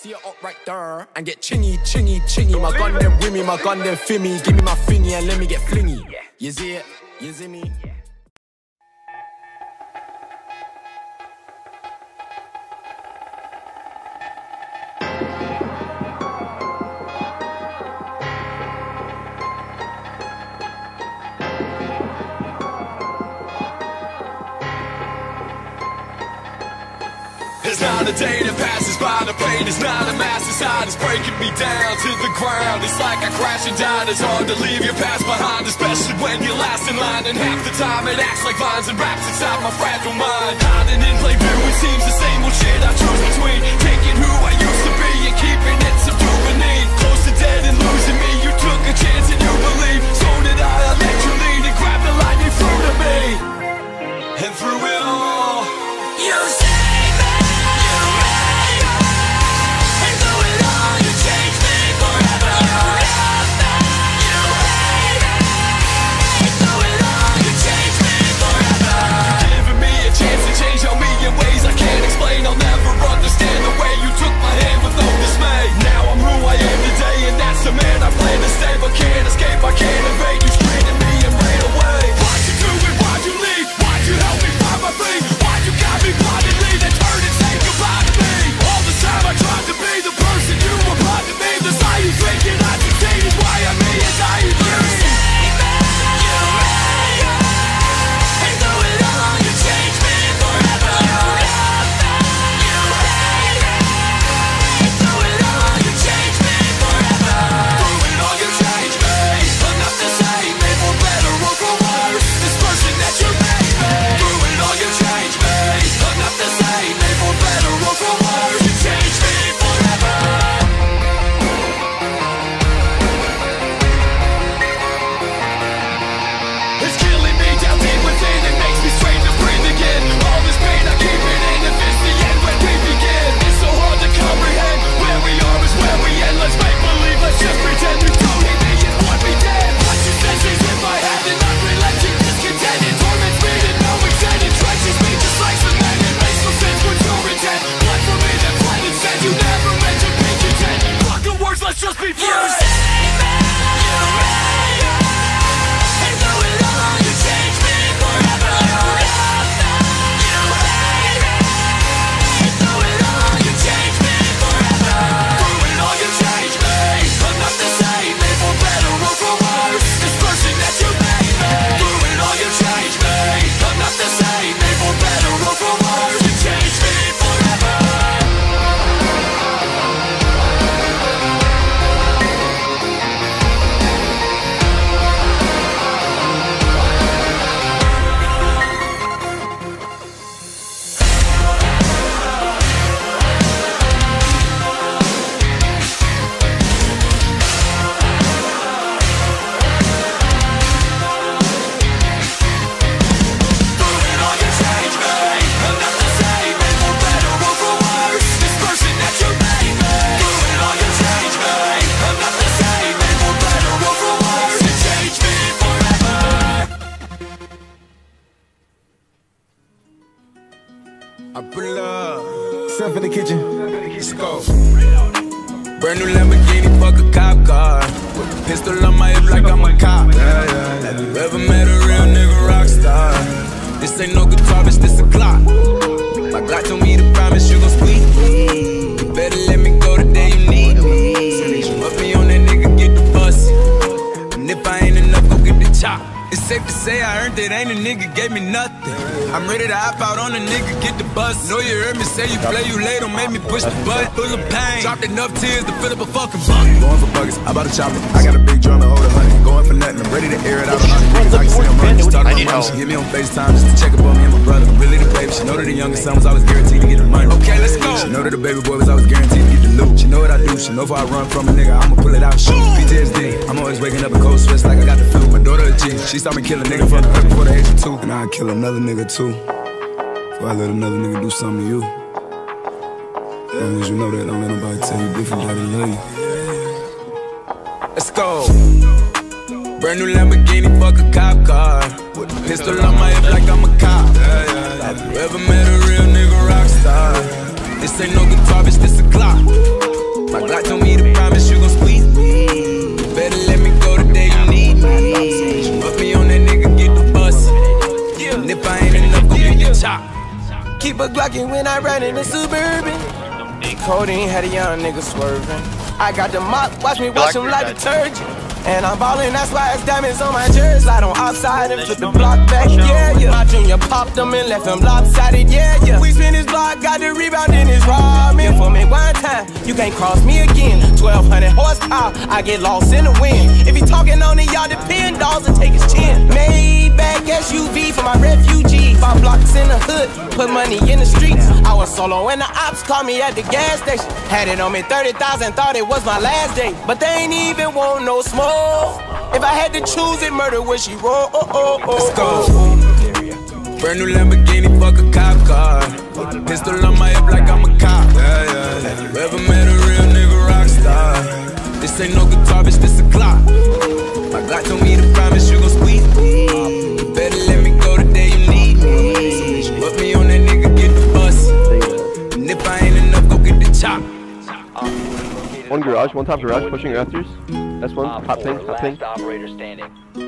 See it up right there and get chingy, chingy, chingy. My gun then me, my gun then fimmy. Give me my thingy and let me get flingy. You see it? You see me? Not a day that passes by, the pain is not a mass inside, it's breaking me down to the ground. It's like I crash and die, it's hard to leave your past behind, especially when you're last in line. And half the time it acts like vines and wraps inside my fragile mind. Hiding in plain view, it seems the same old shit I I pull up. Step in the kitchen. Let's go. Brand new Lamborghini, fuck a cop car. With a pistol on my hip like I'm a cop. Have you ever met a real nigga rock star? This ain't no guitar, bitch, this a clock. My Glock told me to promise you gon' squeeze. You better let it, ain't a nigga gave me nothing. I'm ready to hop out on a nigga, get the bus. Know you heard me say you play, you late, don't make me push the button. Full of pain, dropped enough tears to fill up a fucking bucket. Going for buckets, I bought a chopper. I got a big drum to hold a hundred. Going for nothing, I'm ready to air it out. on hundred niggas. I can see I'm running. Just talking about money. She hit me on FaceTime just to check up on me and my brother. Really the baby. She know that the youngest son was always guaranteed to get the money. Okay, let's go. She know that the baby boy was always guaranteed to get the loot. She know what I do. She know if I run from a nigga, I'ma pull it out. Shoot. PTSD. I'm always waking up in cold sweats like I got the flu. My daughter a G. She saw me kill a nigga from the before the age of two. And I'd kill another nigga too. Before I let another nigga do something to you. As long as you know that, don't let nobody tell you different that they love you. Let's go. Brand new Lamborghini, fuck a cop car. With a pistol on my hip like I'm a cop. You ever met a real nigga rock star? This ain't no guitar, bitch, this a clock. My Glock told me to promise you gon' squeeze me. You better let me go the day you need me. Put me on that nigga, get the bus. And if I ain't enough, gon' get the chop. Keep a Glockin' when I ride in the suburban. Cody had a young nigga swerving. I got the mop, watch me wash him like detergent. And I'm ballin', that's why it's diamonds on my jersey. Slide on outside and flip the block back, yeah, yeah. My junior popped them and left him lopsided, yeah, yeah. We spin his block, got the rebound in his ramen. You can't cross me again. 1200 horsepower, I get lost in the wind. If he talking on it, y'all depend, dolls and take his chin. Maybach SUV for my refugee. Five blocks in the hood, put money in the streets. I was solo and the ops called me at the gas station. Had it on me 30,000, thought it was my last day. But they ain't even want no smoke. If I had to choose it, murder would she roll? Oh, oh, oh, Let's go. Oh. Brand new Lamborghini, fuck a cop car. Pistol on my hip like I'm a cop. Yeah, yeah, yeah. You ever met a real nigga rock star? This ain't no guitar, bitch, this a clock. My God told me to promise you gon' squeeze me. You better let me go the day you need me. Put me on that nigga, get the bus. And if I ain't enough, go get the chop. One garage, one top garage, pushing rafters. That's one, Op top four, ping, top ping. last operator standing.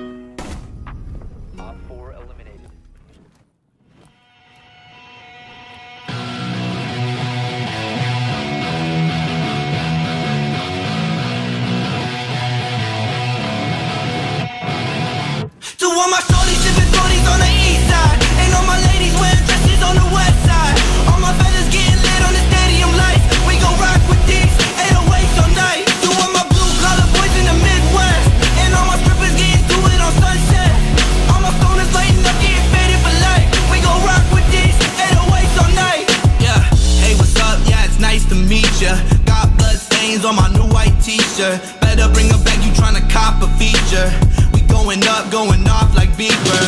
White Better bring her back, you tryna cop a feature. We going up, going off like Bieber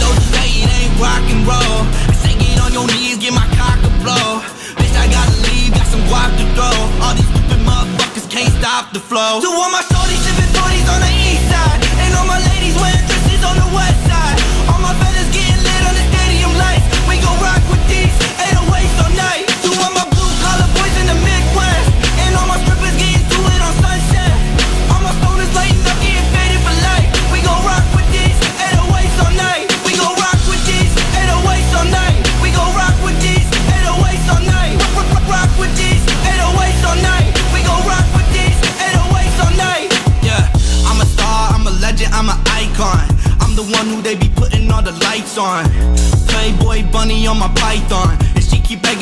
Those who say it ain't rock and roll. I say get on your knees, get my cock a blow. Bitch, I gotta leave, got some guap to throw. All these stupid motherfuckers can't stop the flow. To all my shorties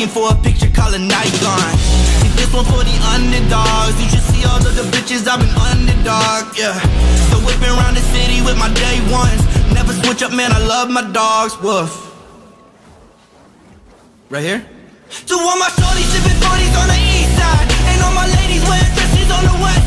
begging for a picture, call her Nikon. See, this one for the underdogs. You should see all of the bitches I've been underdog, yeah. So whipping around the city with my day ones. Never switch up, man, I love my dogs, woof. Right here? To all my shorties sipping 40s on the east side. And all my ladies wearing dresses on the west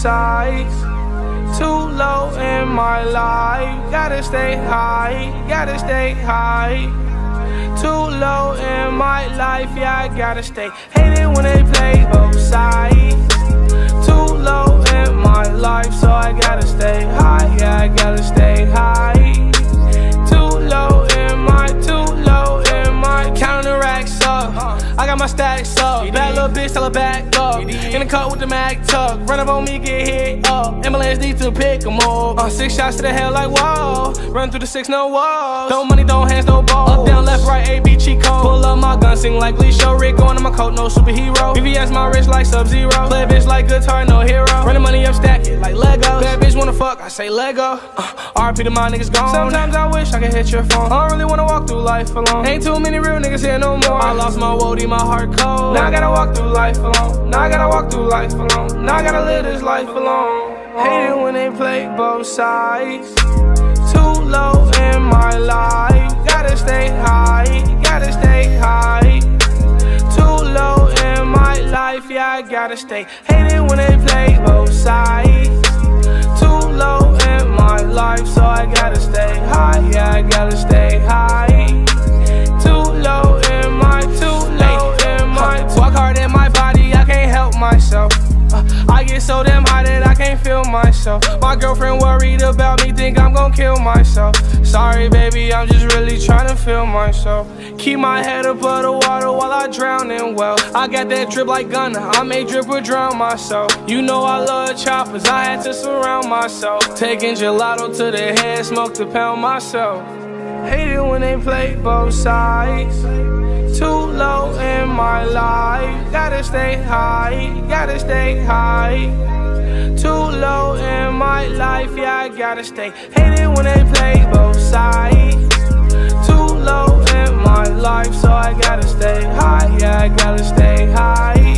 sides. Too low in my life. Gotta stay high. Gotta stay high. Too low in my life. Yeah, I gotta stay. Hate it when they play both sides. Too low in my life, so I gotta stay high. Yeah, I gotta stay high. Cut with the mag tuck. Run up on me, get hit up. Ambulance need to pick 'em up. Uh, six shots to the head like whoa. Run through the six, no walls. Throw money, don't hands, no balls. Up, down, left, right, A, B, code. Pull up my gun, sing like Lee Show. Rick on my coat, no superhero. VVS my wrist like Sub Zero. Play bitch like guitar, fuck, I say Lego. Uh, RP to my niggas gone. Sometimes I wish I could hit your phone. I don't really wanna walk through life alone. Ain't too many real niggas here no more. I lost my woody, my heart cold. Now I gotta walk through life alone. Now I gotta walk through life alone. Now I gotta live this life alone. Hate it when they play both sides. Too low in my life. Uh, get so damn high that I can't feel myself. My girlfriend worried about me, think I'm gon' kill myself. Sorry, baby, I'm just really trying to feel myself. Keep my head above the water while I drown in well. I got that drip like Gunna, I may drip or drown myself. You know I love choppers, I had to surround myself. Taking gelato to the head, smoke to pound myself. Hate it when they play both sides. Too low in my life. Gotta stay high, gotta stay high. Too low in my life, yeah, I gotta stay. Hate it when they play both sides. Too low in my life, so I gotta stay high, yeah, I gotta stay high.